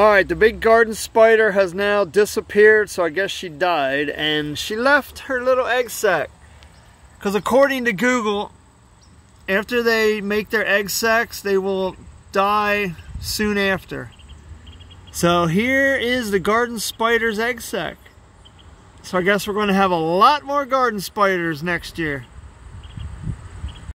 Alright, the big garden spider has now disappeared, so I guess she died. And she left her little egg sac. Because according to Google, after they make their egg sacs, they will die soon after. So here is the garden spider's egg sac. So I guess we're going to have a lot more garden spiders next year.